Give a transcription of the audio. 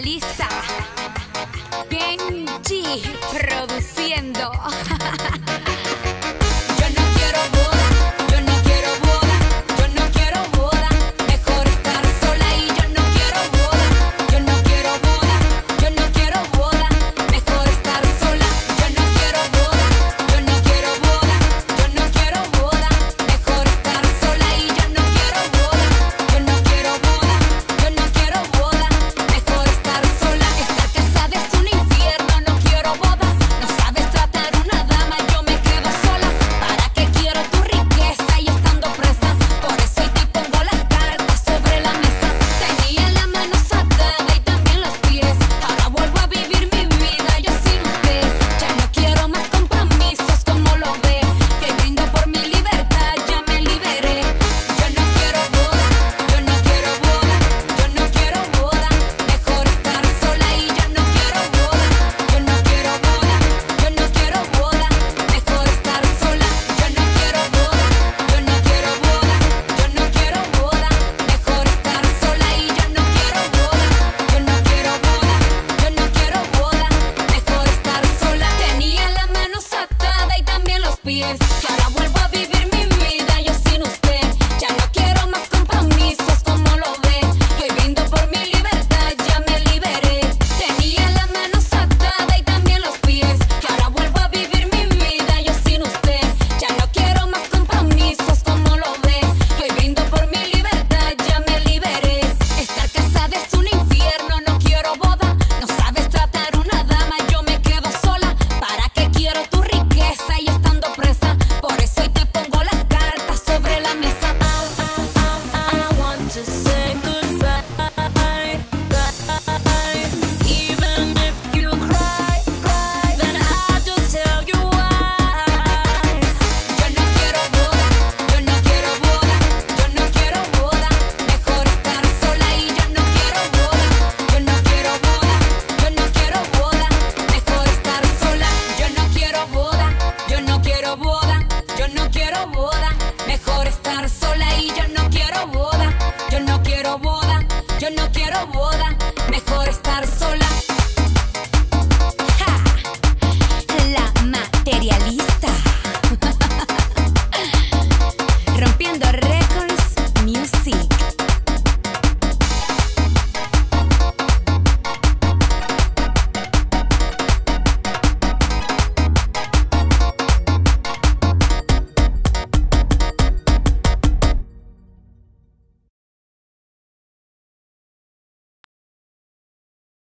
lista. pies. Que ahora vuelvo a vivir mi